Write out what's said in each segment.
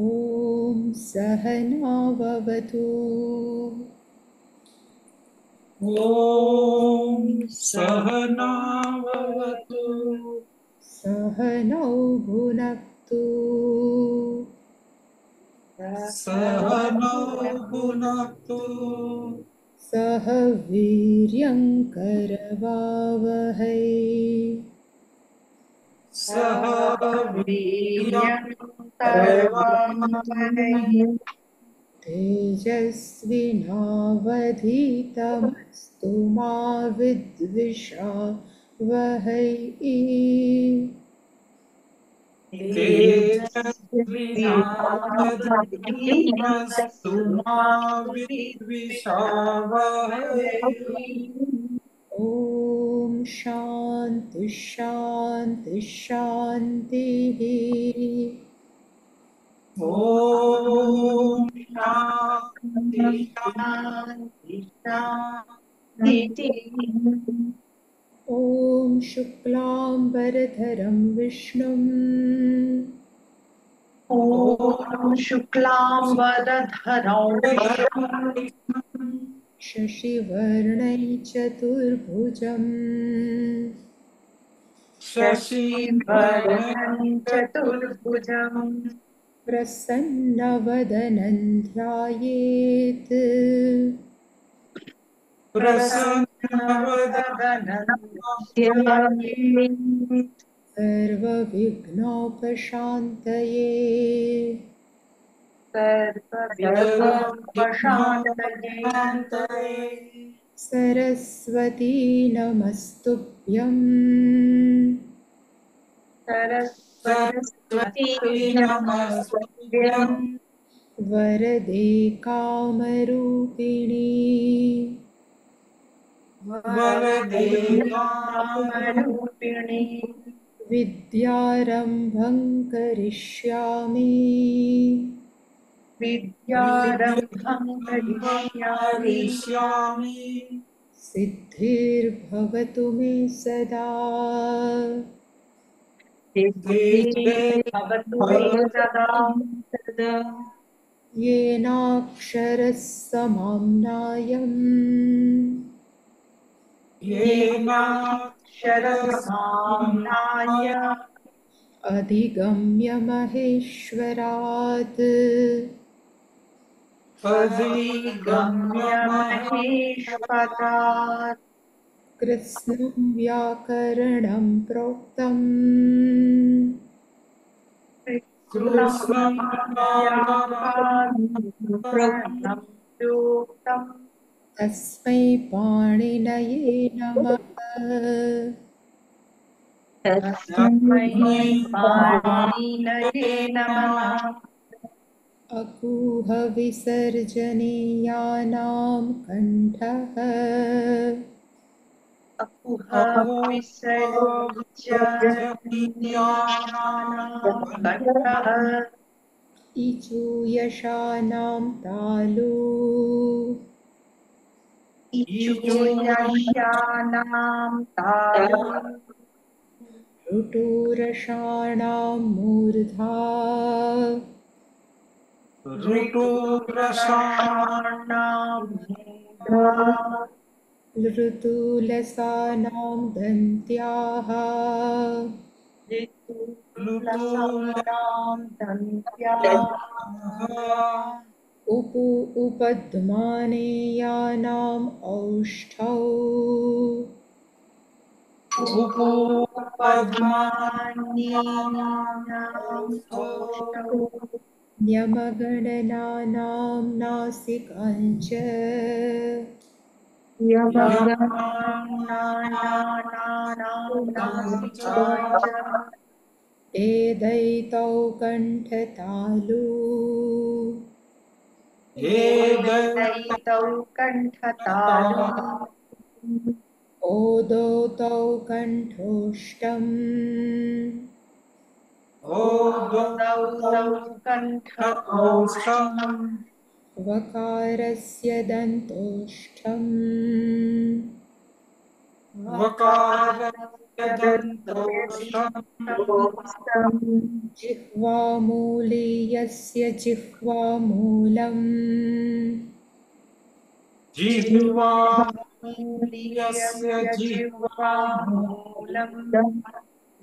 ॐ सहनाववतु। ॐ सहनावतु सहनौ भुनक्तु। सहनौ भुनक्तु। सह वीर्यङ्करवावहै सह वीर्यं तेजस्विनावधीतमस्तु मा विद्विषावहै तेजस्विनावधीतमस्तु मा विद्विषावहै ॐ शान्ति शान्ति शान्तिः। शान्तिः ॐ शुक्लाम्बरधरं विष्णुम्। ॐ शुक्लां वदधरौ शशिवर्णै चतुर्भुजम्। शशिवर्णं चतुर्भुजम्। प्रसन्नवदनं ध्यायेत् प्रसन्नवदनम् सर्वविघ्नोपशान्तये। सर्वविघ्नोपशान्तये। सरस्वती नमस्तुभ्यम्। सरस्वती नमस्तुभ्यम् वरदे कामरूपिणी। वरदे कामरूपिणी। विद्यारम्भं करिष्यामि। विद्यारम्भं करिष्यामि। सिद्धिर्भवतु मे सदा सिद्धिर्भवतु मे सदा सदा येनाक्षरः समाम्नायम् शरसाम्नाय अधिगम्य महेश्वरात् गम्य महेश्वरात् कृत्स्नं व्याकरणं प्रोक्तम् तस्मै पाणिनये नमः। तस्मै पाणिनये कण्ठः। इचूयशानां तालु इचुयशानां तालु ऋटूरषाणां मूर्धा ऋटुरसाणां ऋतुलसानां दन्त्याः ऋतुलसानां दन्त्या। उपु उपद्मानेयानाम् औष्ठौ। न्यमगणनानां नासिकाञ्च। एदैतौ कण्ठतालु एदैतौ कण्ठतालु ओदौतौ कण्ठोष्टम् ओदौ कण्ठौष्ठम् वकारस्य दन्तोष्ठम् वकारस्य जिह्वामूले यस्य जिह्वामूलम्। जिह्वा यस्य जिह्वामूलम्।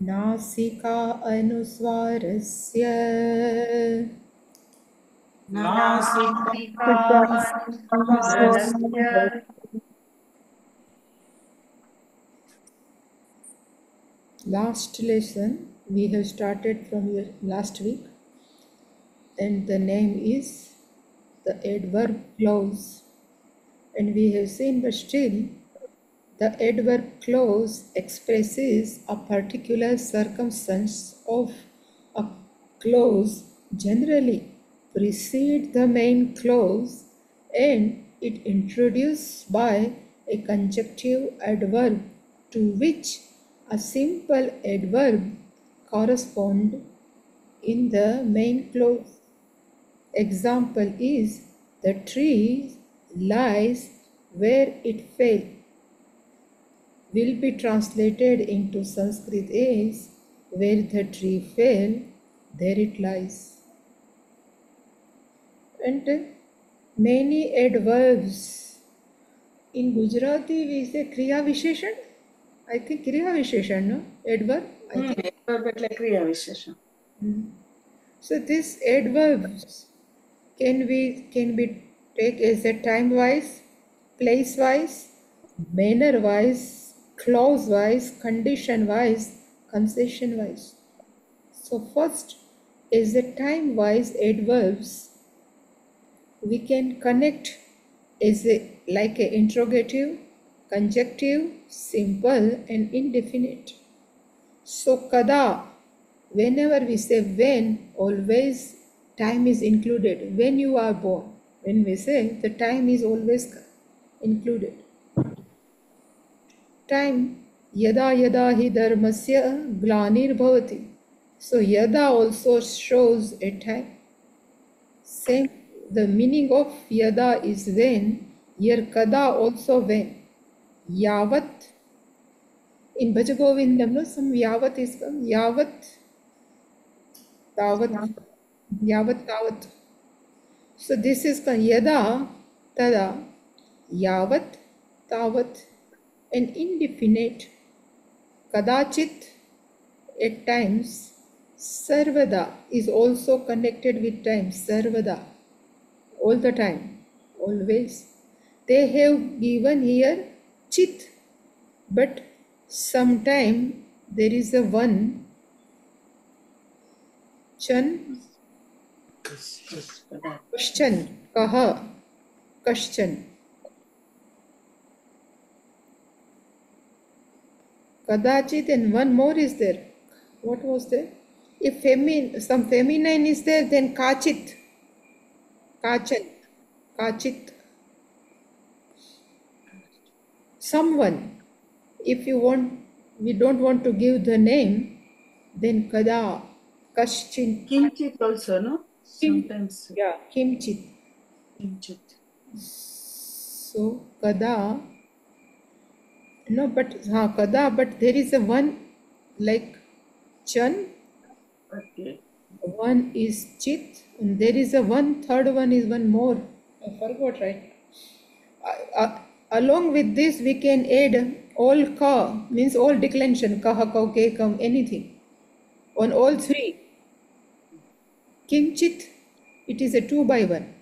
नासिका अनुस्वारस्य। Last lesson we have started from last week, and the name is the adverb clause. And we have seen, but still, the adverb clause expresses a particular circumstance of a clause generally precede the main clause and it introduced by a conjunctive adverb to which a simple adverb correspond in the main clause. Example is the tree lies where it fell will be translated into Sanskrit as where the tree fell, there it lies And many adverbs in Gujarati we say Kriya Visheshan. I think Kriya Visheshan, no? Adverb. I think. એટલે ક્રિયા વિશેષણ Mm. So these adverbs can be can be take as a time wise, place wise, manner wise, clause wise, condition wise, concession wise. So first is the time wise adverbs we can connect as a like a interrogative, conjunctive, simple and indefinite. So kada, whenever we say when, always time is included. When you are born, when we say the time is always included. Time yada yada hi dharmasya glanir bhavati. So yada also shows a time. Same, the meaning of yada is when, here kada also when. Yavat in Bhajagovindam, no, some Yavat is come. Yavat, Tavat, Yavat, Tavat. So this is called Yada, Tada, Yavat, Tavat, and indefinite. Kadachit, at times, Sarvada is also connected with time. Sarvada, all the time, always. They have given here chit, but sometime there is a one chan question kaha question. Kadachit and one more is there. What was there? If femin some feminine is there then kachit Kachan, Kachit. Someone, if you want, we don't want to give the name, then Kada, Kashchin. Kimchit also, no? Kim, Sometimes. Yeah, Kimchit. Kimchit. So, Kada, no, but, ha, Kada, but there is a one like Chan. Okay. One is Chit there is a one third one is one more. I forgot right? Uh, along with this we can add all ka means all declension kaha kau ke kam anything. On all three. Kimchit it is a two by one.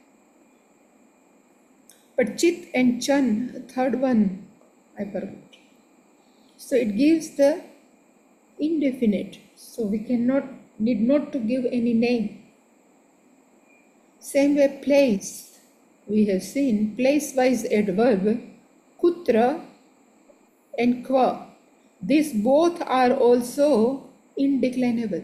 But chit and chan third one i forgot. So it gives the indefinite. So we cannot need not to give any name same way place we have seen place wise adverb kutra and qua these both are also indeclinable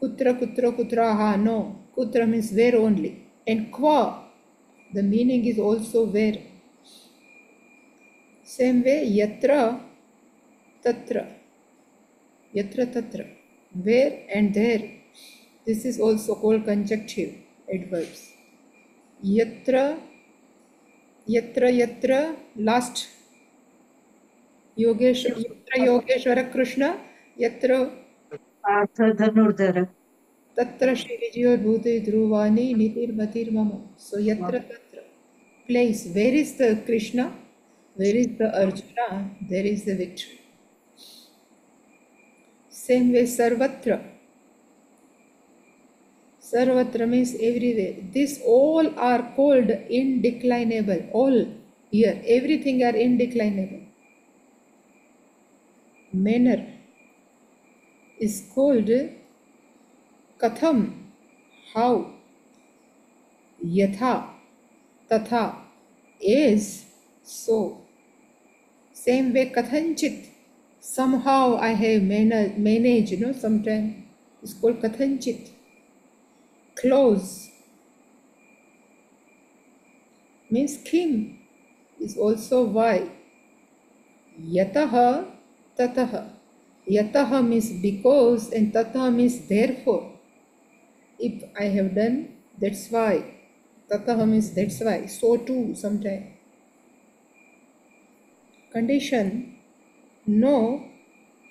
kutra kutra kutraha no kutra means where only and qua the meaning is also where same way yatra tatra yatra tatra where and there This is also called conjunctive adverbs. Yatra, yatra, yatra, last Yogeshwar, yatra Yogeshwara Krishna, yatra Artha Dhanurdhara. Tatra Shiriji Bhuti Dhruvani Nitir Matir Mama. So yatra tatra. Place. Where is the Krishna? Where is the Arjuna? There is the victory. Same way Sarvatra. सर्वत्र means everywhere this all are called indeclinable all here everything are indeclinable manner is called कथम how यथा तथा as so same way कथनचित somehow I have manage no sometime is called कथनचित्त close means kim is also why yatah tatah yatah means because and tatah means therefore if I have done, that's why. Tatah means that's why. So too, sometime. Condition no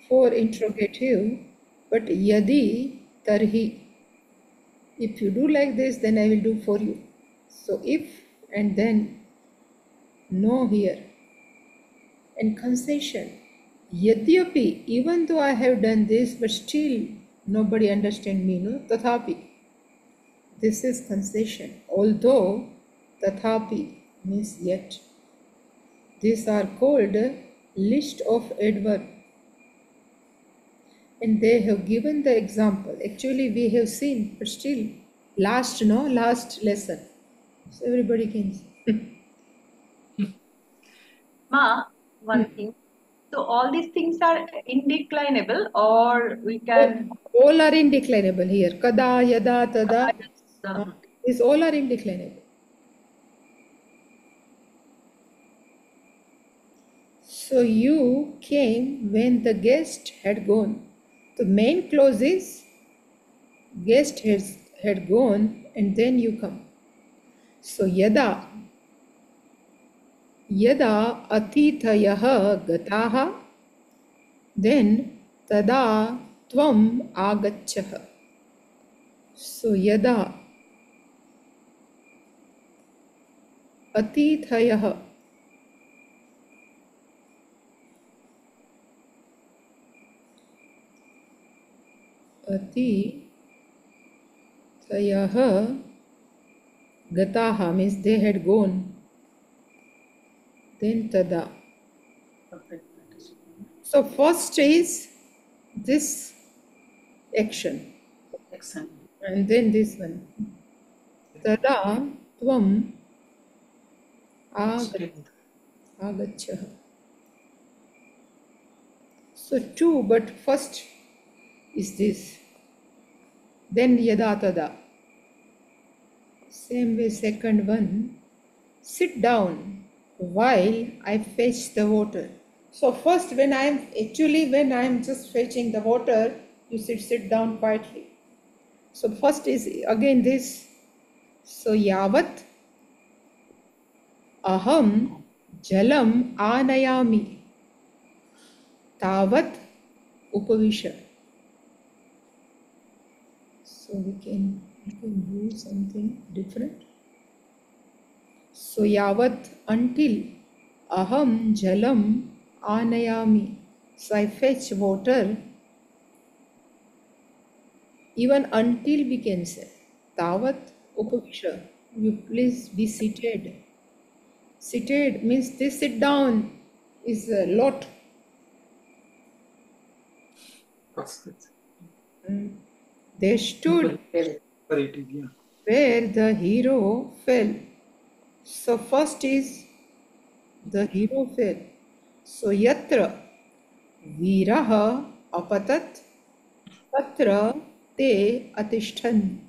for interrogative, but yadi tarhi. If you do like this, then I will do for you. So if and then no here. And concession. Yadyapi, even though I have done this, but still nobody understand me, no? Tathapi. This is concession. Although tathapi means yet. These are called list of adverb. And they have given the example. Actually, we have seen, but still, last no, last lesson. So everybody can see. Ma, one thing. So all these things are indeclinable, or we can. all are indeclinable here. Kada, yada, tada. Uh, These all are indeclinable. So you came when the guest had gone. तो main clause is guest had gone and then you come so यदा यदा अतिथय गता then तदा तम आगछ सो यदा अतिथय अति गता means they had gone then तदा so first is this action and then this one तदा त्वम आगच्छ so two but first is this. Then yadatada. Same way, second one. Sit down while I fetch the water. So first when I am actually when I am just fetching the water, you sit sit down quietly. So first is again this. So yavat aham jalam anayami tavat upavisha. So we can we can do something different so yavat until aham jalam anayami so i fetch water even until we can say tavat upavisha you please be seated seated means this sit down is a lot Mm. They stood where the hero fell. So first is the hero fell. So yatra viraha apatat tatra te atishtan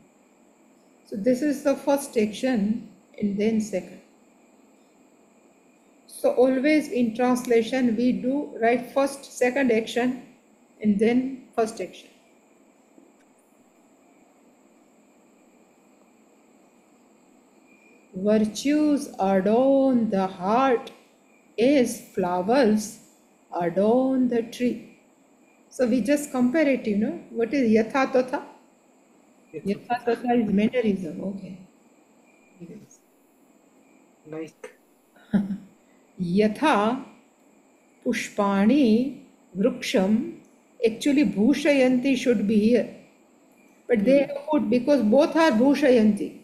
so this is the first action and then second. So always in translation we do write first second action and then first action virtues adorn the heart as flowers adorn the tree. So we just compare it, you know. What is yatha tatha? Yatha tatha is mannerism, okay. Like Yatha pushpani vruksham. Actually, bhushayanti should be here. But they have put because both are bhushayanti.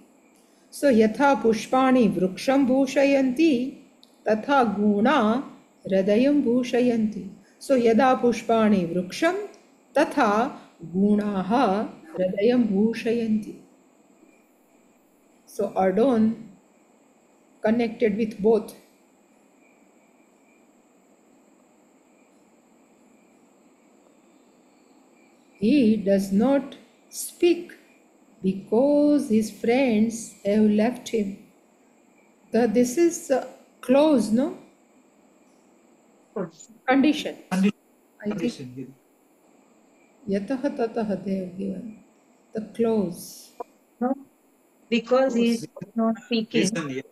So यथा पुष्पाणि वृक्ष भूषयन्ति, तथा गुणा हृदय भूषयन्ति। सो यदा पुष्पाणि वृक्षं, तथा गुणा हृदय भूषयन्ति। So adorn connected with both he does not speak because his friends have left him the, this is uh, clause no condition i think condition. yatah tatah they have given the close. No, because he is not speaking. Reason, yeah.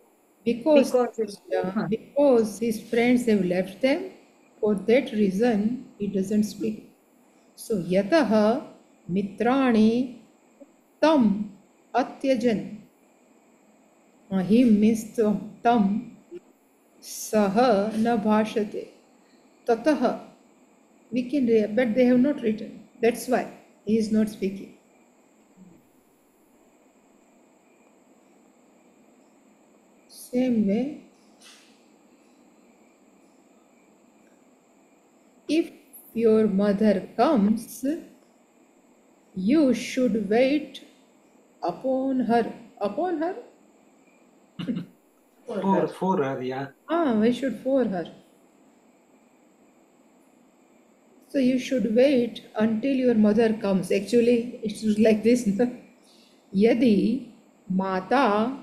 because Because it's- huh. because his friends have left them for that reason he doesn't speak so yatah mitrani तम अत्यजन। अहिमिस्त तम सह न भाषते। ततः we can ray but they have not written that's why he is not speaking same way if your mother comes you should wait upon her upon her For for her, yeah. Ah, we should for her. So you should wait until your mother comes. Actually, it's like this. Yadi mata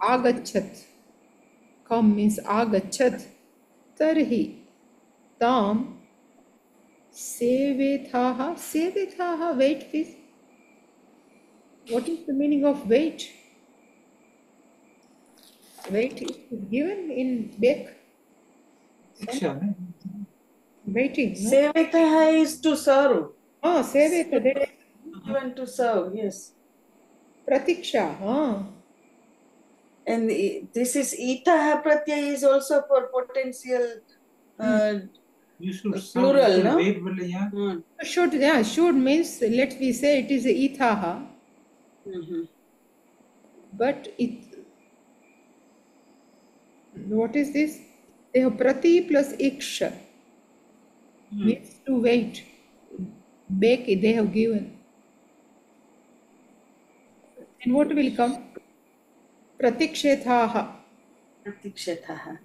agachat. Come means agachat. Tarhi tam sevethaha. Sevethaha, wait please. What is the meaning of wait? Wait is given in back. Shiksha, ne? Waiting. No? Sevitaha is to serve, Ah, seveta. That is given to serve, yes. pratiksha. Ah. And this is itaha pratyaya is also for potential. Uh, You should plural, no? Wait, yeah. mm, Should yeah, should means let me say it is ithaha, mhm. but it what is this? They have prati plus iksha Mm. means to wait. Back they have given. And what will come? Pratikshetaha. Pratikshataha.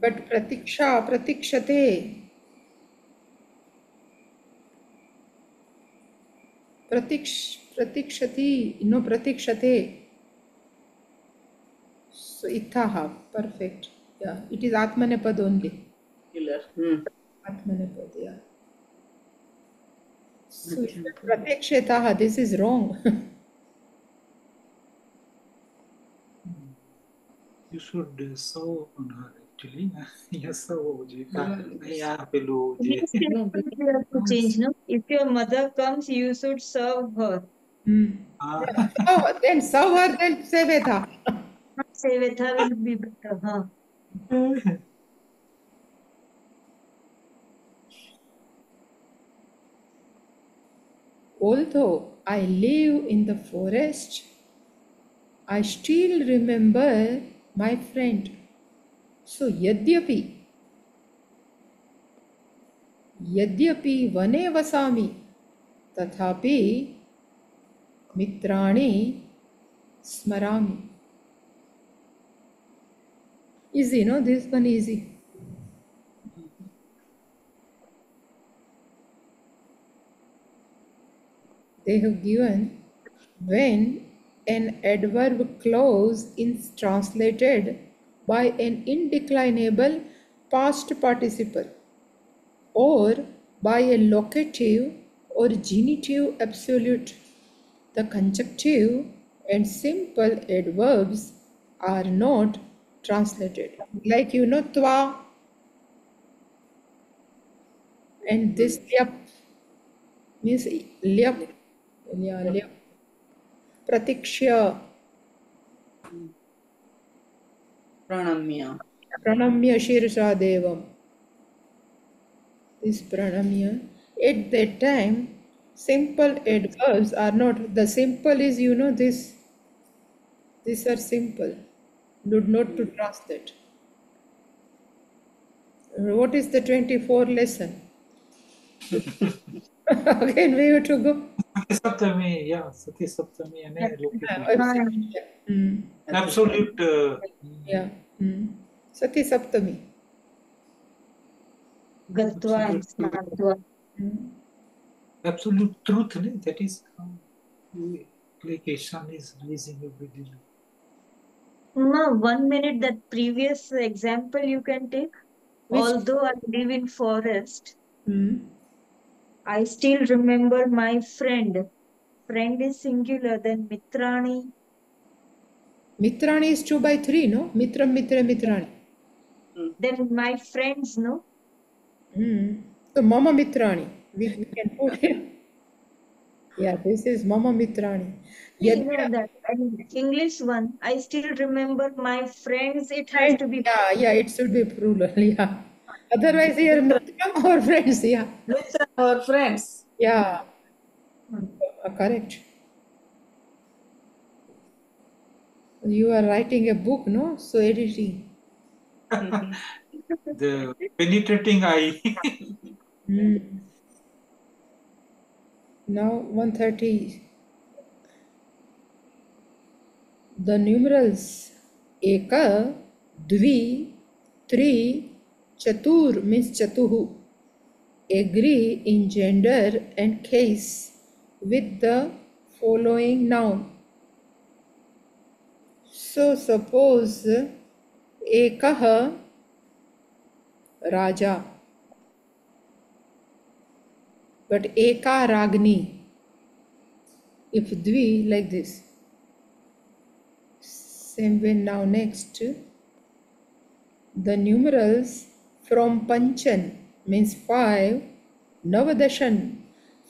But pratiksha, pratikshate. Pratiksh, pratikshati, no pratikshate. So ithaha, perfect. Yeah, it is atmanepad only. Killer. Mm. Atmanepad, yeah. So pratikshetaha, this is wrong. You should uh, serve on her actually. yes, so you can't. Yeah, below. Change, no? If your mother comes, you should serve her. Hmm. Ah. then serve her, then Sevetha. Sevetha will be better, huh? Although I live in the forest, I still remember my friend so यद्यपि यद्यपि वने वसा तथापि मित्राणि स्मरा easy no this one easy they have given when an adverb clause in translated by an indeclinable past participle or by a locative or genitive absolute. The conjunctive and simple adverbs are not translated. Like you know, twa and this lyap means lyap, yeah, lyap. Pratiksha Pranamya. Pranamya Shirsha Devam. This Pranamya. At that time, simple adverbs are not. The simple is, you know, this. These are simple. Do not to translate. What is the 24 lesson? Again, we have to go. Sati Saptami, yeah, Sati Saptami and then Yeah, absolute. Mm, absolute. Uh, yeah. Mm. Sati Saptami. Gatva and Snatva. Mm. absolute truth, ne? that is how we- like Ishan is raising a big deal. No, one minute that previous example you can take. Which- Although I live in forest, Mm. I still remember my friend. Friend is singular, then Mitrani. Mitrani is 2 by 3, no? Mitra, Mitra, Mitrani. Then my friends, no? Mm. So Mama Mitrani, we, we can put here. Yeah, this is Mama Mitrani. You Yeah, know that. And English one, I still remember my friends. It has to be yeah, yeah, it should be plural, yeah. Otherwise, here Mitram or friends, yeah. Mitra or friends. Yeah, Uh, correct. You are writing a book, no? So editing. The penetrating eye. Mm. Now 130. The numerals Eka, Dvi, Tri, चतुर means चतु agree in gender and case with the following now so suppose एक राजा but एका रागनी if द्वि like this same way now next the numerals from Panchan means 5, Navadashan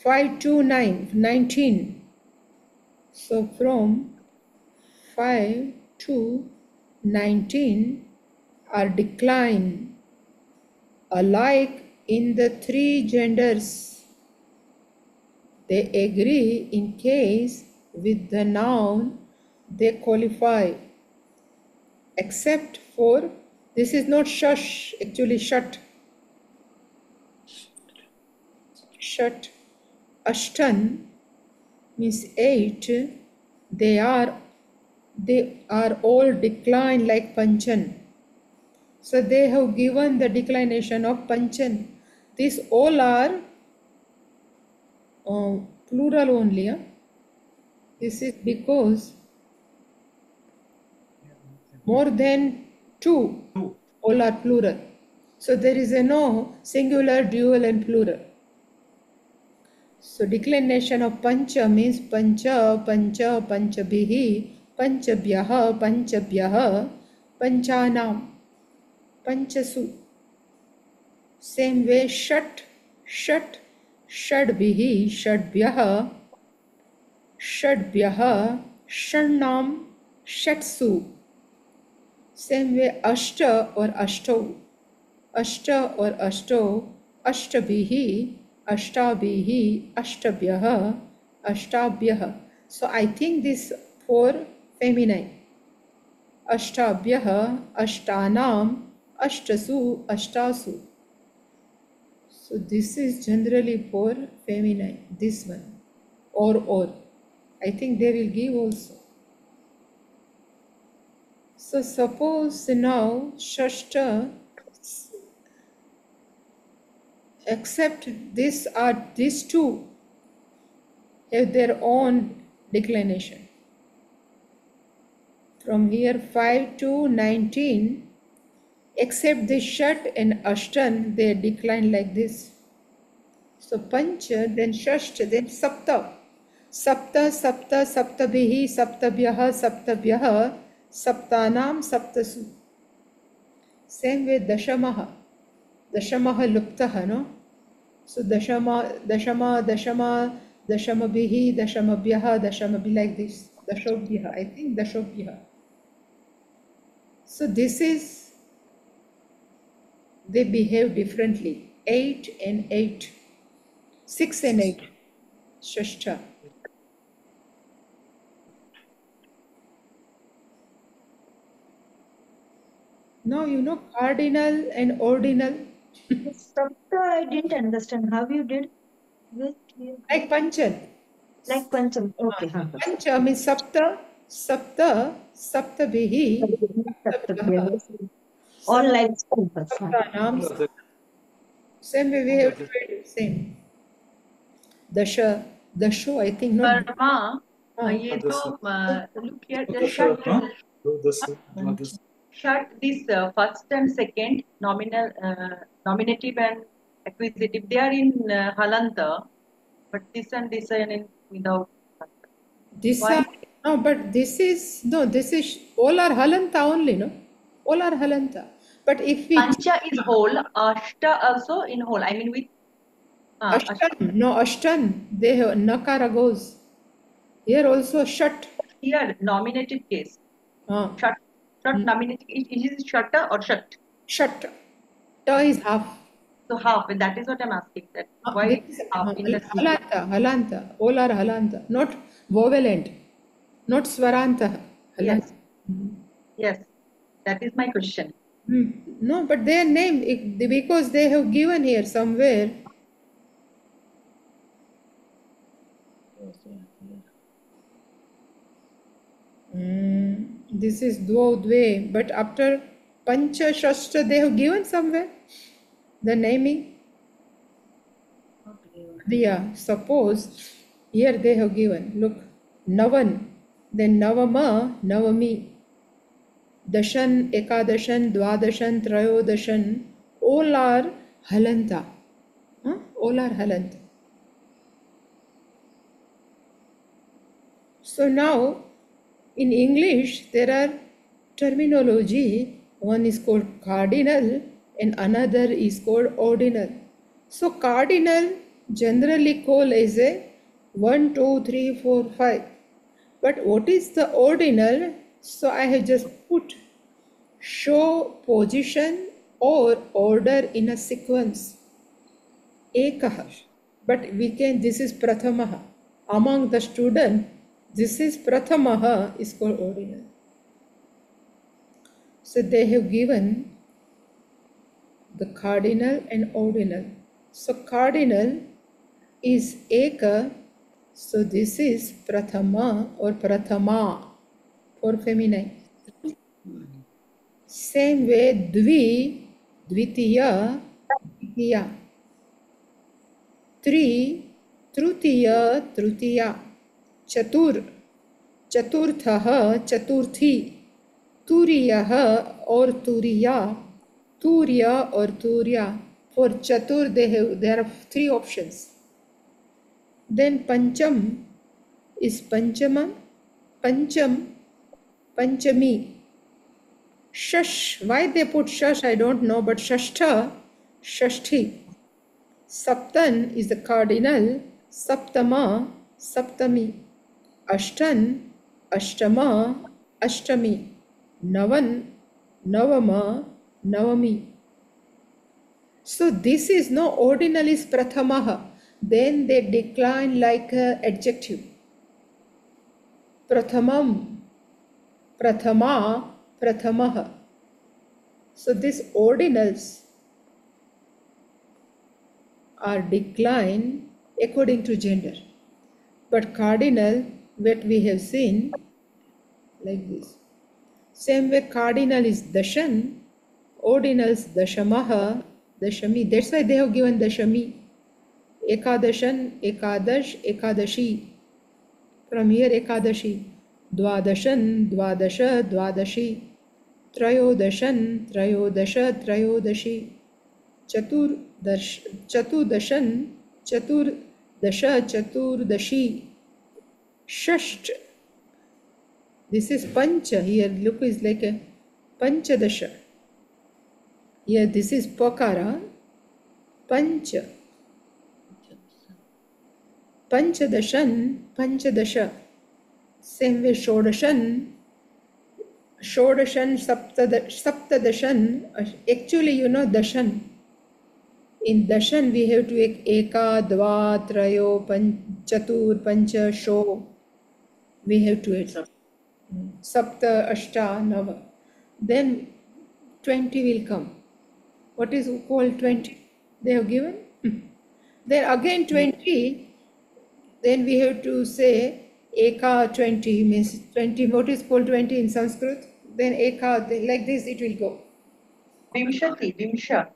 5 to 9, 19. So from 5 to 19 are decline alike in the three genders. They agree in case with the noun they qualify, except for this is not shush, actually shut. Shut. Ashtan means eight. They are they are all declined like Panchan. So they have given the declination of Panchan. These all are uh, plural only. huh? This is because more than two, Two. all are plural. So there is a no singular, dual, and plural. So declination of pancha means pancha, pancha, panchabhihi, panchabhyaha, panchabhyaha, panchanam, panchasu. Same way shat, shat, षड्भिः षड्भ्यः षड्भ्यः षण्णाम षट्सु same way अष्ट और अष्टौ अष्ट और अष्टौ अष्टभिः अष्टाभिः अष्टभ्यः अष्टाभ्यः so I think this four feminine अष्टाभ्यः अष्टानाम अष्टसु अष्टासु So this is generally for feminine, this one, or or. I think they will give. So suppose now Shashta, except this are these two have their own declination. From here 5 to 19 except the shat and ashtan they decline like this so pancha then shashta then sapta sapta sapta saptabhihi saptabhyah saptabhyah सप्तानाम सप्तसु। Same way दशम। दशम लुप्त, no? सो दशम, दशमा दशमा दशम भी दशम भ्य दशम भी लाइक दिस दशोभ्य I think दशोभ्य। So this is they behave differently at end at six and at ष्ठ Now you know cardinal and ordinal. Sapta, I didn't understand how you did. With Like Panchan. like Pancham. Okay. huh, huh. Pancha means Sapta, Sapta, Saptabhihi, Saptabhya. All like. Saptanam. Same way we have to read same. Dasha, Dasho, I think माँ हाँ, ये तो look here the Dwadash, shut huh? Dwadash, Dwadash. shut this uh, first and second nominal uh, nominative and accusative they are in uh, halanta but this and this are in without This are, no, but this is, no, this is, all are Halanta only, no? All are Halanta. But if we, pancha is whole ashta also in whole i mean with uh, Ashtan, no, Ashtan, they have, Nakara goes. Here also Shat. here nominative case Uh, shut shut nominative is, is shutter or shut Shat. Ta is half. so half and that is what i'm asking that Uh, why is- half uh, in the Halanta, Halanta, all are Halanta, not vowel end, not Swaranta. yes Halanta. yes that is my question Hmm. No, but their name, because they have given here somewhere. Hmm, this is Dvo Dve, but after Pancha Shastra they have given somewhere the naming. Yeah, suppose here they have given, look, Navan, then Navama, Navami. Dashan, Ekadashan, Dwadashan, Trayodashan, all are Halanta. Huh? All are Halanta. So now, in English, there are terminology. One is called cardinal and another is called ordinal. So cardinal generally called as a 1, 2, 3, 4, 5. But what is the ordinal? So I have just put show position or order in a sequence. Ekah. But we can, this is Prathamaha. Among the student, this is Prathamaha is called ordinal. So they have given the cardinal and ordinal. So cardinal is Eka. So this is Prathama or Prathama for feminine. Same way Dvi, Dvitiya, Dvitiya. Tri, Trutiya, Trutiya. चतुर, चतुर्थ, चतुर्थी, तूर्य और तूरिया तूर्य और तूरिया for चतुर there are three options then पंचम इस पंचम पंचम पंचमी शश वाई दे पुट शश आई डोंट नो बट षष्ठ षष्ठी सप्तन इज़ द कार्डिनल सप्तमा सप्तमी Ashtan, Ashtama, Ashtami. Navan, Navama, Navami. So this is no ordinal is Prathamaha. Then they decline like a adjective. Prathamam, Prathama, Prathamaha. So these ordinals are declined according to gender. But cardinal, what we have seen, like this. Same way cardinal is Dashan, ordinals Dashamaha, Dashami. That's why they have given Dashami. Ekadashan, Ekadash, Ekadashi. From here Ekadashi. Dwadashan, Dwadasha, Dwadashi. Trayodashan, Trayodasha, Trayodashi. Chatur, dash, Chatudashan, Chaturdasha, Chaturdashi. Shasht. This is Pancha. Here, look, is like a Panchadashan, Panchadasha. Same way Shodashan, Shodashan, Saptada, Saptadashan. Actually, you know Dashan. In Dashan, we have to make Eka, Dva, Trayo, Pan, Chatur, Pancha, Sho. We have to add Sapta, Ashta, Nava. Then 20 will come. What is called 20? They have given. Then again 20, then we have to say Eka 20 means 20. What is called 20 in Sanskrit? Then Eka, then like this it will go. Vimshati, Vimsha.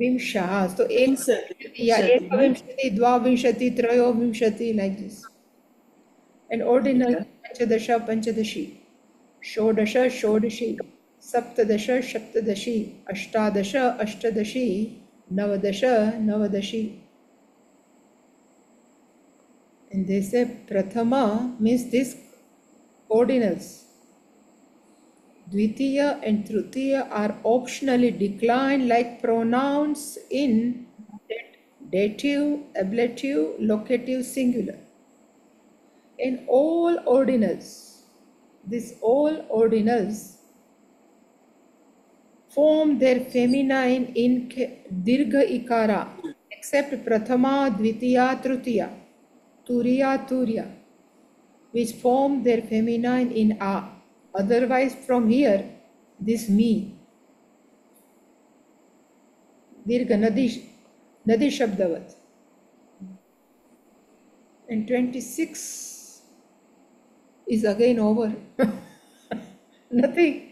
Vimsha. So Vimshati, yeah, Vimshati. Ekavimshati, Dvavimshati, Trayovimshati, like this. And ordinal Panchadasha, Panchadashi. Shodasha, Shodashi. Saptadasha, Saptadashi. Ashtadasha, Ashtadashi. Navadasha, Navadashi. And they say Prathama means this ordinals. Dvitiya and Tritiya are optionally declined like pronouns in dat- dative, ablative, locative, singular. In all ordinals, these all ordinals form their feminine in dirgha ikara except prathama, dvitiya, tritiya, turiya, turya which form their feminine in a. Otherwise, from here, this me. Dirgha nadi, nadi shabdavat. And 26 is again over. Nothing.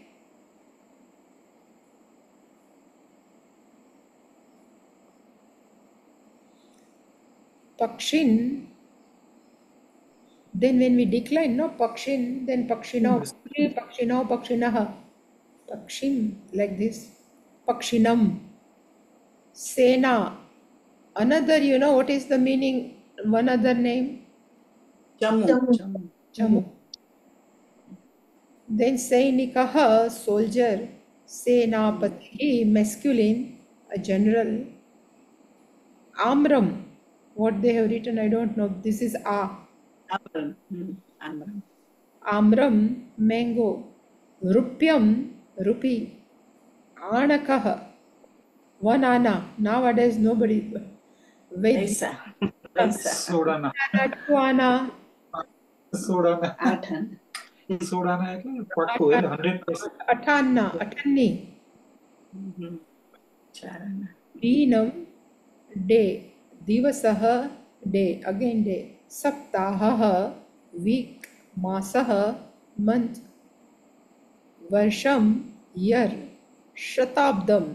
Pakshin then when we decline, no pakshin, then pakshino, hmm. pakshino, pakshinaha, pakshim, like this, pakshinam, sena. Another, you know, what is the meaning? One other name, Chamu. Chamu. Chamu. Then सैनिक soldier सेनापति masculine a general आम्रम what they have written I don't know this is a आम्रम mango रुप्यम rupee आणक one आना ना what is no बड़ी वेसा to आना आठ episode आना है कि पार्ट टू है 100 अठान्ना अठन्नी। दीनम डे दिवसः डे अगेन डे। सप्ताहः वीक मासः मंथ वर्षम year शताब्दम।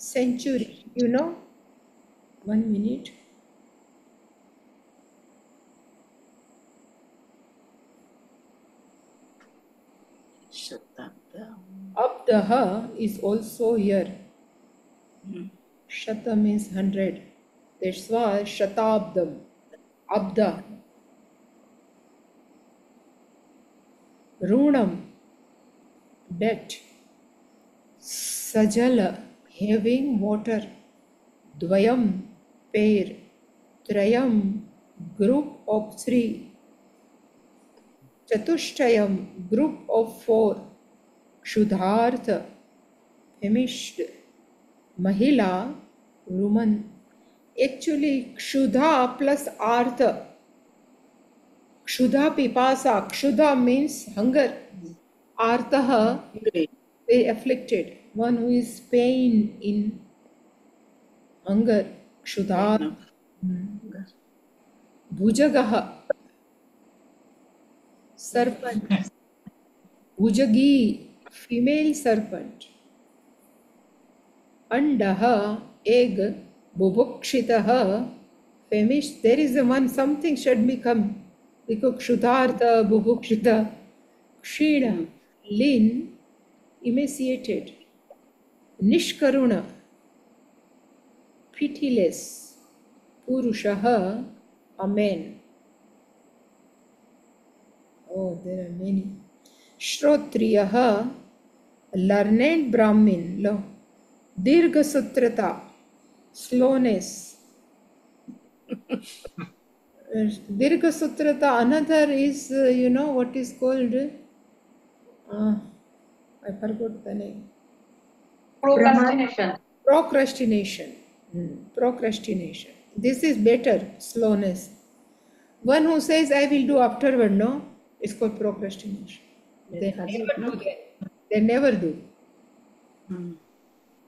Century you know one minute अब दह इज़ ऑल्सो हियर शत मीन्स हंड्रेड स्व शताब्दम अब्द ऋणम डेट सजल हेविंग वॉटर द्वयम पेर त्रयम ग्रुप ऑफ़ थ्री चतुष्टयम ग्रुप ऑफ़ फोर क्षुधार्थ हिमिष्ट महिला रुमन। एक्चुअली क्षुधा प्लस आर्थ। क्षुधा पिपासा क्षुधा मीन्स हंगर आर्थ afflicted one who is pain in hunger क्षुधा भुजग। सर्पन्ज गी Female serpent. Andaha. Egg. Bubukshitaha. Famished. There is a one something should become. Because Kshudartha. Bubukshita. Kshina. Lean. Emaciated. Nishkaruna. Pitiless. Purushaha. Amen. Oh, there are many. Shrotriyaha, learned Brahmin. Lo. Dirghasutrata, slowness. Uh, Dirgha Sutrata, another is, uh, you know, what is called, uh, I forgot the name. Procrastination. Procrastination. Hmm, Procrastination. This is better, slowness. One who says, I will do afterward, no, it's called procrastination. They never do that. They never do. Hmm.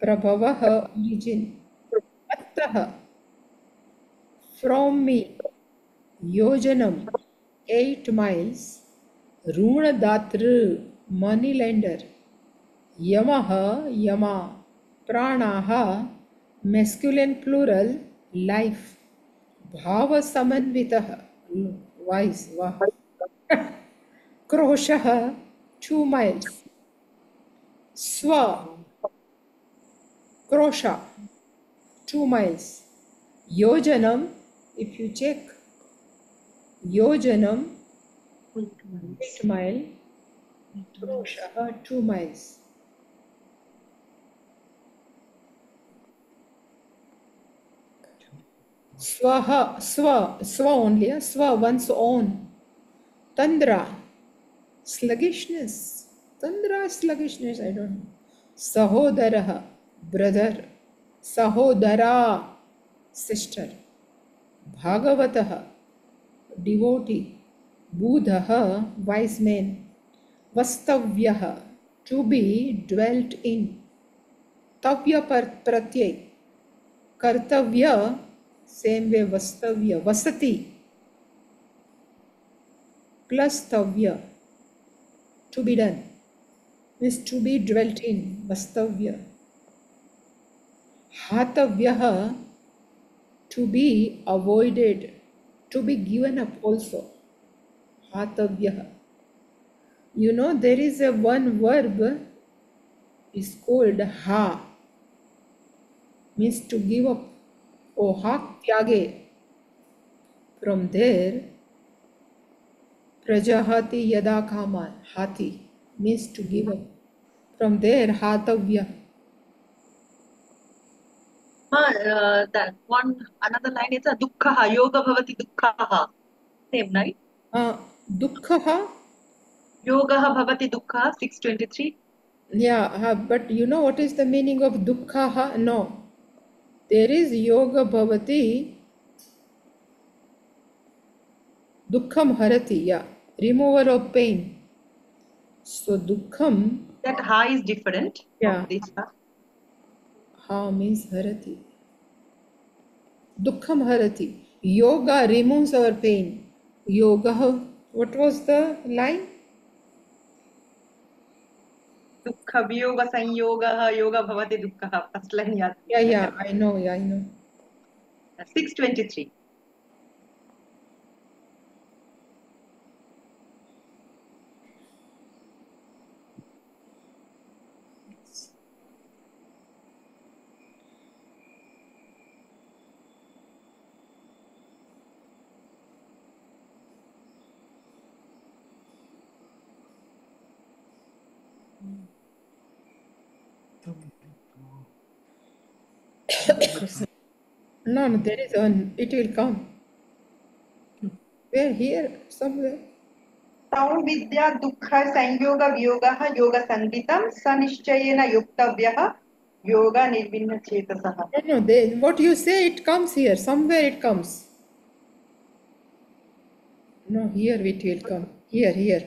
Prabhavah, origin. From me. Yojanam, eight miles. Runadatra, money lender. Yamaha, Yama. Pranaha, masculine plural, life. Bhava samanvitah, wise, vah. Kroshah, two miles. Swa, Krosha, two miles. Yojanam, if you check, Yojanam, eight mile. Krosha, uh, two miles. Swaha, swa, swa only, swa, one's own. Tandra, sluggishness. तंद्रा sluggishness I don't सहोदर brother सहोदरा sister भागवत devotee बूध wise man वस्तव्य to be dwelt in तव्य पर प्रत्यय, कर्तव्य सेम वे वस्तव्य, वसति plus तव्य to be done means to be dwelt in, vastavya. Hatavyaha, to be avoided, to be given up also. Hatavyaha. You know, there is a one verb is called ha, means to give up. Oh, ha tyage. From there, prajahati yada kama, hati, means to give up. From there, hatavya. Ma, uh, that one another line is a dukkha yoga bhavati dukkha same right Uh, dukkha, yoga bhavati dukkha 623 yeah, uh, but you know what is the meaning of dukkha? No. There is yoga bhavati, dukkham harati, yeah, remover of pain. So dukkham, that ha is different yeah. Ha means harati Dukham harati yoga removes our pain. Yoga what was the line? Dukha वियोग संयोगः योग भवति दुःखः first line याद या I know. No या आई 623 No, no, there is one. It will come. Where? Here, somewhere. तौ विद्या दुःख संयोग वियोगः योग संवितं सनिश्चयेन योक्तव्यः योग निर्भिन्न चेतसः No, no, they, what you say, it comes here. Somewhere it comes. No, here it will come. Here, here.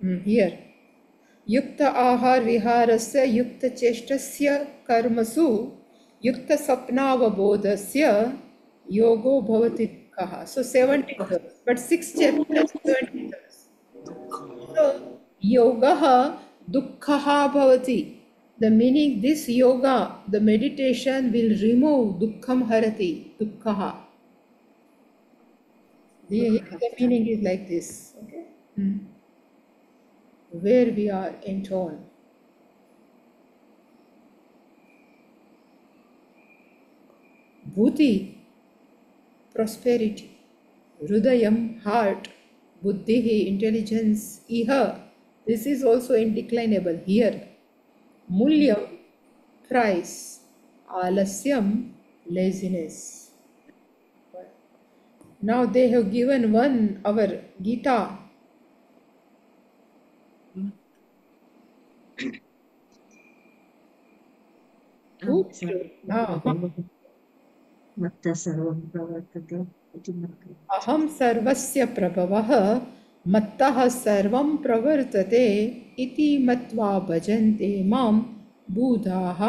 Hmm, here. युक्त आहार विहारस्य युक्त चेष्टस्य कर्मसु युक्त स्वप्नावबोध से योगो भवती कहा सो सेवेंटी बट सिक्स योग दुख भवती द मीनिंग दिस योग द मेडिटेशन विल रिमूव दुखम हरति दुख meaning is like this where we are in bhuti prosperity Rudayam, heart, buddhi, intelligence, iha. This is also indeclinable here. Mulyam, price, alasyam, laziness. Now they have given one our Gita. Ah, मत्तः सर्वं प्रवर्तते इति अहं सर्वस्य प्रभवः मत्तः सर्वं प्रवर्तते इति मत्वा भजन्ते माँ बुधाः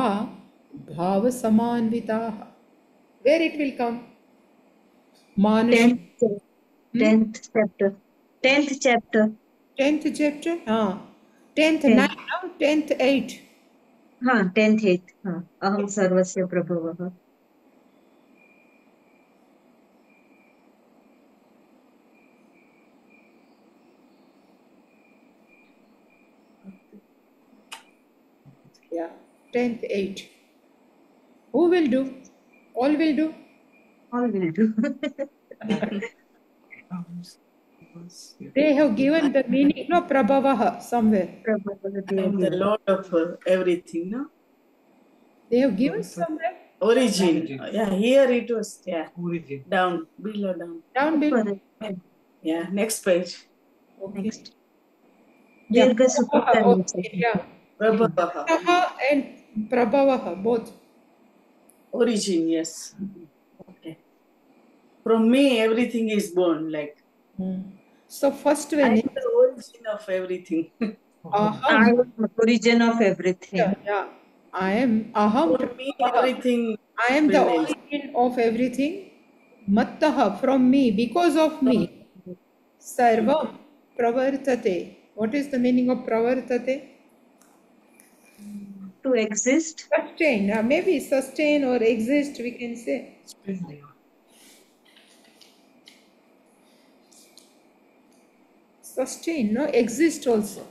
भावसमान्विताः। वेर् इट् विल् कम् मानुष Tenth, tenth chapter. Tenth हाँ Tenth. टेन्थ एट हा टेन्थ एत् हा अहं सर्वस्य प्रभवः। 10th 8 who will do? All will do? All will do. They have given the meaning no prabhavaha somewhere. The lord of uh, everything no? They have given somewhere? Origin. origin. Yeah here it was yeah. Origin. Down below down. Down below. Yeah next page. Okay. next. Yeah. yeah. Prabhavaha and Prabhavaha both. Origin, yes. Okay. From me, everything is born. Like, Hmm. So first when I am the origin of everything. Aham. I am the origin of everything Yeah, yeah. I am Aham. For me, everything. I am the origin of everything. Mattaha from me, because of me. Sarvam pravartate. What is the meaning of pravartate? to exist. Sustain, uh, maybe sustain or exist, we can say. Sustain, no, exist also.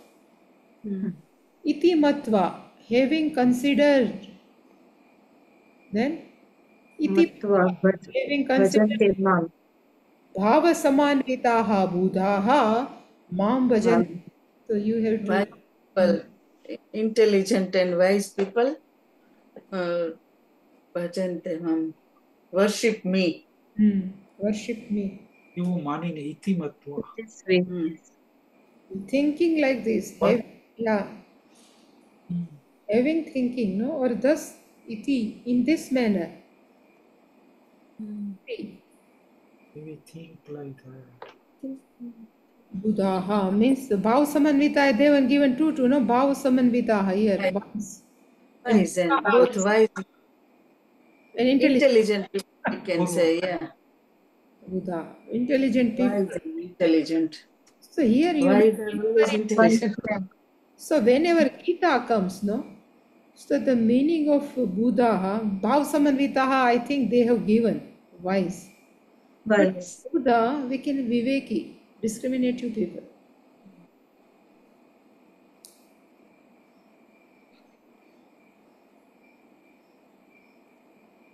Mm. Iti matva, having considered, then iti matva, having considered. Bhava samanvitaha buddhaha maam bhajan. So you have to. Well, intelligent and wise people, uh, bhajante mam, worship me. hmm, worship me ನೀವು ಮಾನಿನ ಇತಿಮತ್ವ this way Hmm. thinking like this have, yeah having thinking no or thus iti in this manner See, We think like that. buddhaha means the bhav samanvita they were given two to no bhav samanvitaha here Right. once Wise both wise and intelligent intelligent people, can say, yeah. buddha intelligent people Wise intelligent. so here you Wise intelligent. So whenever Gita comes, no, so the meaning of Buddha, Bhav Samanvitaha, I think they have given wise. wise Buddha, we can Viveki, discriminative people.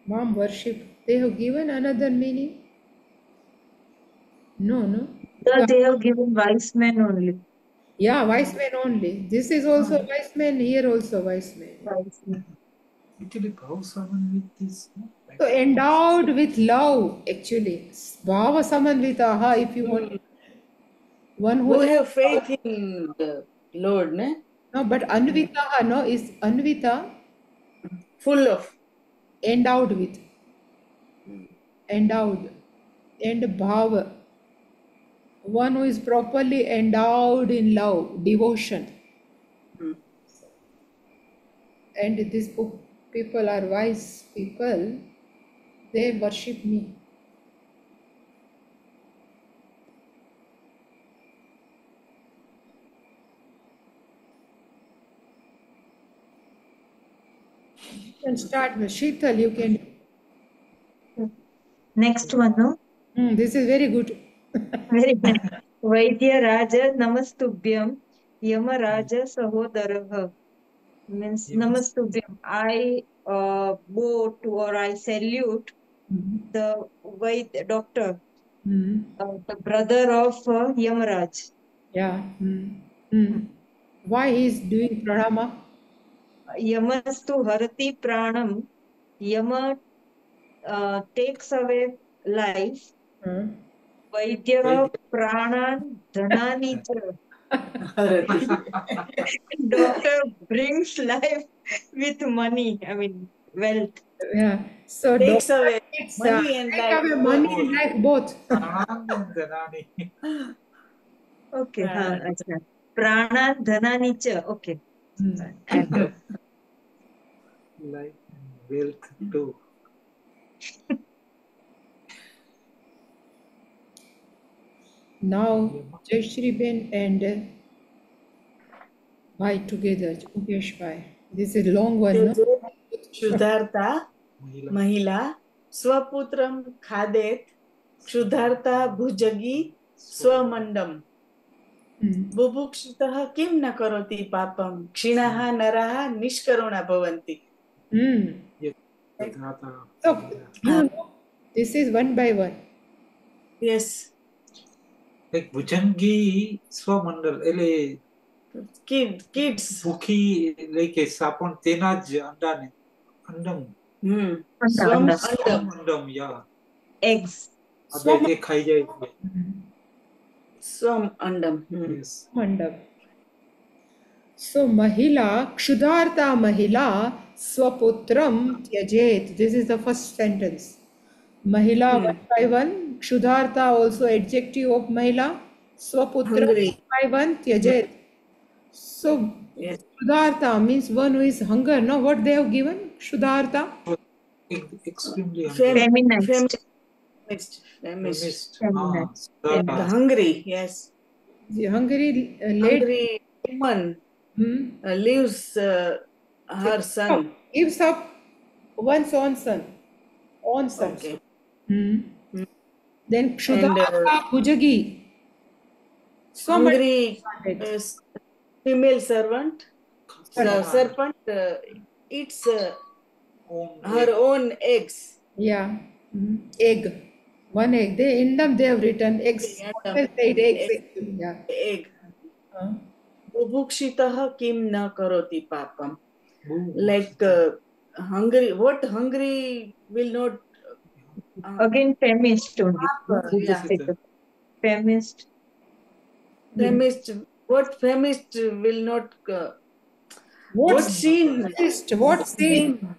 Mom worship, they have given another meaning? No, no. So they have given wise men only Yeah, wise men only. This is also hmm. wise men, here also wise men. wise men. Actually, Bhav Saman with this. So endowed with love, actually. Bhava samanvitaha, if you want. One who Who have faith in the Lord, ne? no, but anvitaha, no, is anvita Full of. endowed with. Endowed. And bhava. One who is properly endowed in love, devotion. Hmm. And these people are wise people. They worship me. You can start with Sheetal, you can. Next one, no? Mm, this is very good. very good. Vaidya Raja Namastubhyam Yama Raja Sahodaraha means yes. Namastubhyam. I uh, bow to or I salute mm -hmm. the Vaid doctor, mm -hmm. uh, the brother of uh, Yamaraj. Yeah. Mm -hmm. Why he is doing pranama? Yamastu harati pranam Yama uh, takes away life Hmm. वैद्यः प्राणान् धनानि च Harati. doctor brings life with money i mean wealth Yeah. So Takes doctor away takes, money uh, and take life away both. money and life both. धनानि okay Yeah. ha acha प्राणान् धनानि च okay Hmm. and life and wealth too. Now Jayashri Ben and uh, Bhai together, Mukesh Bhai. This is a long one, no? महिला स्वपुत्रं खादेत् क्षुधार्ता भुजगी स्वमण्डम् Hmm. बुभुक्षितः किं न करोति पापं क्षीणः नरः निष्करुणा भवन्ति this is one by one yes like bhujangi swamandal ele kid kids bhuki like sapon tena j anda ne andam hmm andam andam yeah eggs swam they khai jai some andam hmm. yes mandam so mahila kshudartha mahila swaputram tyajet this is the first sentence mahila hmm. one by one kshudartha also adjective of mahila swaputram one by one tyajet so yes. shudartha means one who is hunger no what they have given shudartha extremely feminine. feminine Mixed, uh, mixed. mixed. Feminists. Ah, the Hungary, yes. The Hungary, uh, Hungary woman hmm? uh, leaves uh, her son. Gives up one's own son. Own son. Okay. Hmm? Hmm. Then Shudhaka uh, Bhujagi. Somebody Hungary, uh, female servant, so uh, serpent eats her own eggs. Yeah, hmm. egg One egg. They in them they have written eggs. Yeah, said eggs. egg. Yeah. egg Uh, बुभुक्षितः किं न करोति like uh, hungry what hungry will not uh, again feminist only yeah. feminist Feminist, what feminist will not uh, what what sin? What sin?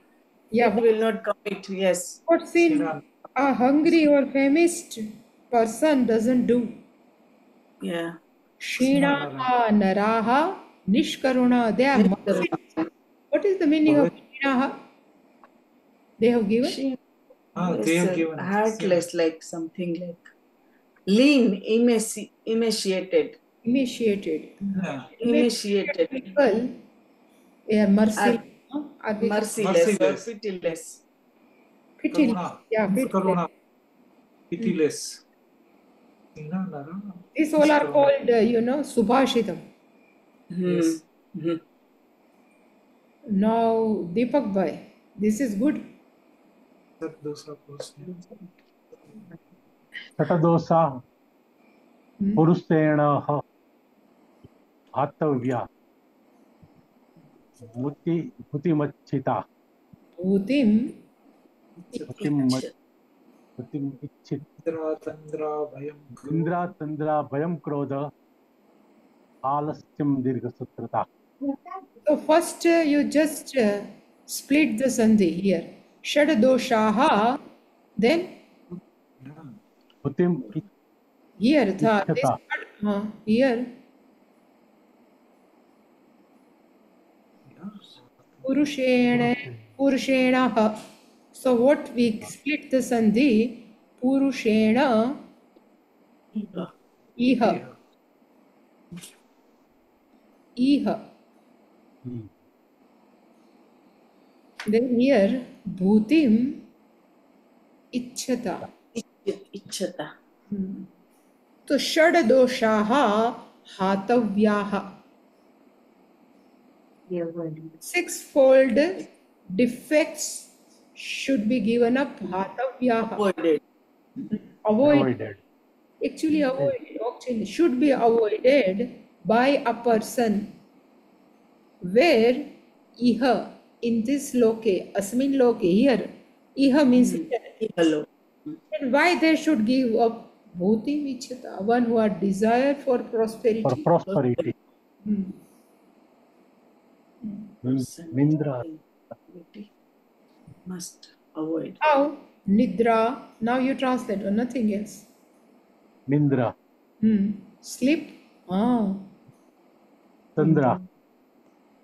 Yeah. it will not commit yes What sin Sinan. A hungry or famist person doesn't do? yeah Shinaha naraha nishkaruna. They are merciless. What is the meaning of shinaha? They have given. Ah, they have uh, given heartless like something like lean emaci- emaciated Initiated. Yeah. emaciated People, they are merciless. Are they merciless Merciless. pitiless pitiless? Karuna. Yeah, pitiless. Karuna. Pitiless. Sina, Nara. These all are called, uh, you know, Subhashitam. Mm. Yes. Mhm. Now, Deepak Bhai, this is good. शतदोषा Hmm? पुरुषेण हातव्या मुति मुतिमच्छिता Bhutim, So first uh, you just uh, split the sandhi here. Shad doshaha, then Yeah. मुतिम here the this Ichchata. part, uh, here Yes. purushena purushenaha. So what we split the sandhi purushena iha iha. Then here bhutim ichchata. इच्छता तो षड दोषाः हातव्याः sixfold defects should be given up hatavyaha avoided avoid avoided actually avoided actually should be avoided by a person where iha in this loke asmin loke here iha means here. hello and why they should give up Bhutim Ichata, one who had desire for prosperity. for prosperity. Hmm. Nindra, Must avoid. Now, Nidra, now you translate or nothing else. Nindra, Hmm. Sleep. Ah. Tandra,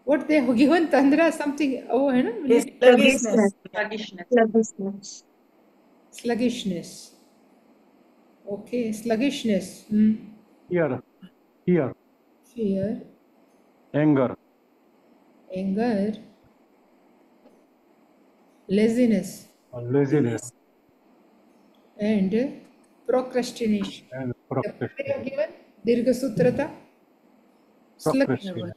What they have given Tandra something. Oh, hai na? Yes, sluggishness. sluggishness. Sluggishness. Sluggishness. Okay, sluggishness. Hmm. fear, fear, Fear, anger, anger, laziness, laziness, and procrastination. and procrastination. given? Dirghasutrata. Slug- Procrastination.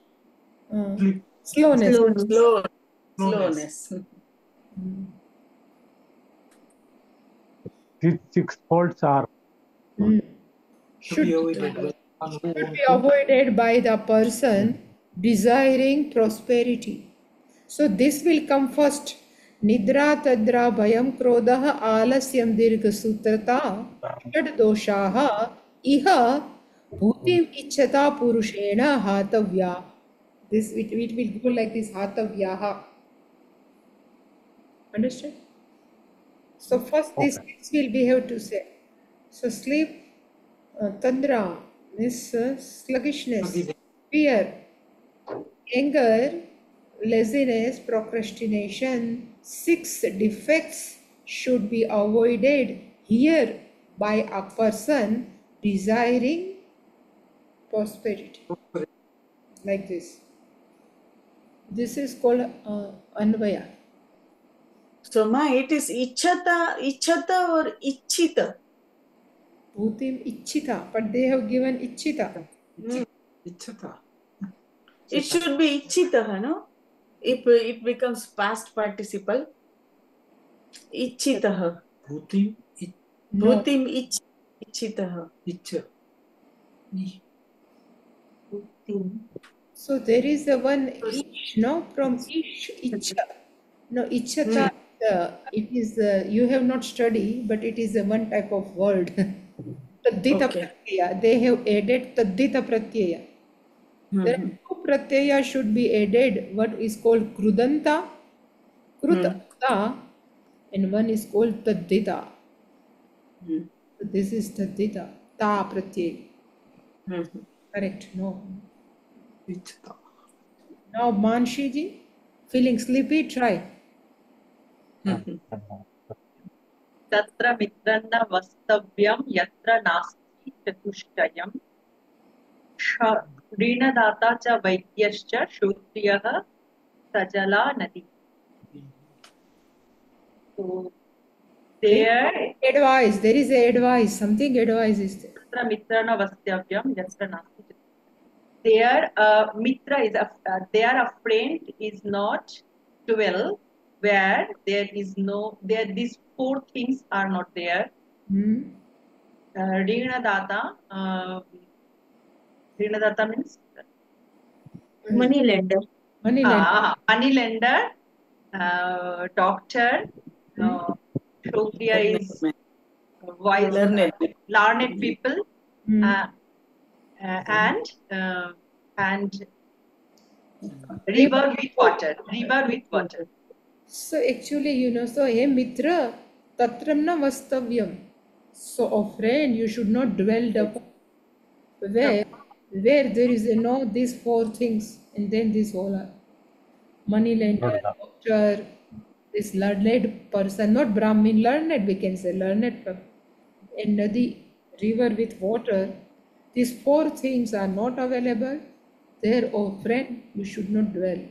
uh, slowness. Slowness. Slowness. slowness. Hmm. These six faults are Hmm. To be Should avoided by one who should be avoided by the person desiring prosperity. So this will come first. Nidra tadra bhayam krodah alasyam dirghasutrata षड् दोषाः इह भूतिम् इच्छता पुरुषेण हातव्या this it, it will go like this hatavyaha understand so first these Okay. things will be have to say so sleep uh, tandra means uh, Sluggishness. fear anger laziness procrastination six defects should be avoided here by a person desiring prosperity like this this is called uh, anvaya So, ma, it is ichata, ichata or ichita? bhutim ichita but they have given ichita Ichata. It should be ichita, no? If it becomes past participle, no Bhutim ich, ichita. icha. Bhutim. so there is a one ish no from ish icha no ichata uh, it is uh, you have not studied but it is a one type of word taddita Okay. pratyaya they have added taddita pratyaya Then two pratyaya should be added. What is called krudanta, krutanta, and one is called taddita. Hmm. So this is taddita, ta pratyay. Hmm. Correct? No. Ichata. Now Manshiji, feeling sleepy? Try. तत्र मित्रन्न वस्तव्यं यत्र नास्ति चतुष्टयम् ष- ऋणदाता च वैद्यश्च श्रोत्रियः सजला नदी So there Advice. There is a advice. Something advice is there. तत्र मित्रन्न वस्तव्यं यत्र नास्ति चतुष्टयम्. There uh, mitra is a uh, there a friend is not dwell where there is no there these four things are not there Hmm? uh, Rinadata, ऋणदाता means money lender money lender doctor learned people and and river with water river with water so actually you know so ये मित्र तत्र न वस्तव्यम so a you should not dwell up where where there is a no these four things, and then this whole uh, money lender, doctor, this learned person, not Brahmin, learned we can say learned, per- and nadi, river with water. These four things are not available. There, oh friend, you should not dwell.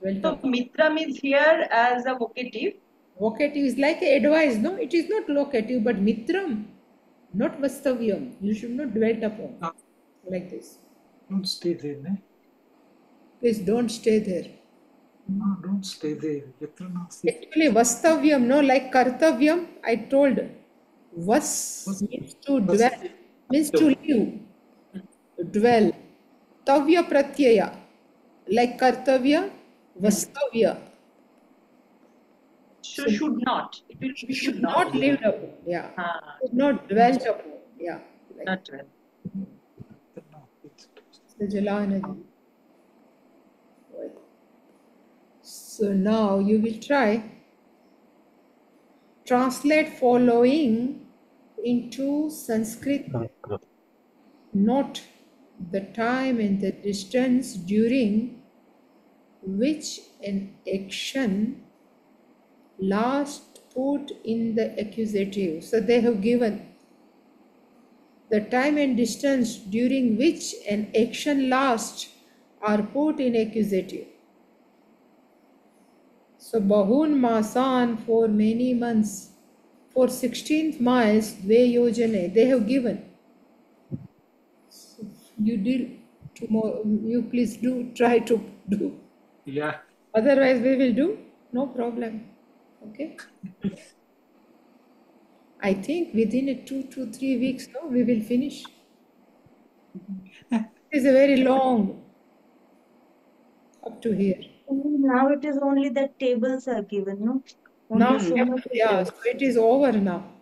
Dwell So upon. mitra means here as a vocative. Vocative is like advice, no? It is not locative, but mitram, not vastavyam. You should not dwell upon Ah. Like this. Don't stay there, ne? Please don't stay there. No, don't stay there. Actually, vastavyam, no, like kartavyam, I told. Vas means to dwell, means to live, dwell. Tavya pratyaya, like kartavya, vastavya. Should, should not. It will You be should not live upon, yeah. Ah. Should not dwell upon. Yeah. Like Not 12. The Jalanadi. So now you will try translate following into Sanskrit note the time and the distance during which an action last put in the accusative. So they have given the time and distance during which an action lasts are put in accusative. So Bahun Masan for many months, for 16th miles, Dve Yojane, they have given. So you did tomorrow, you please do try to do. yeah. Otherwise, we will do, no problem. Okay? I think within a two to three weeks, no, we will finish. It's a very long up to here. Now it is only that tables are given, no? Only Now, so yeah, much yeah, so it is over now.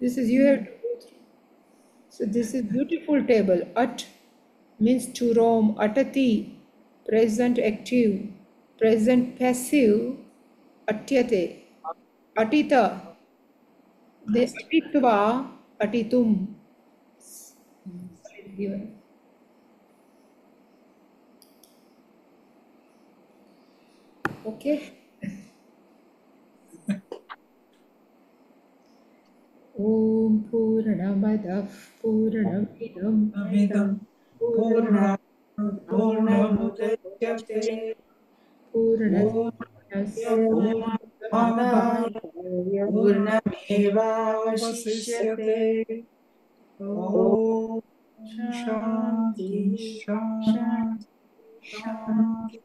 This is you have to go through. So this is beautiful table. At means to roam. Atati, present active, present passive. Atyate, atita. दृष्टित्वा पठितुं okay ॐ पूर्णमदः पूर्णमिदं पूर्णमुदच्यते पूर्णस्य Purnamada Purnamevavasishyate Om Shanti Shanti Shanti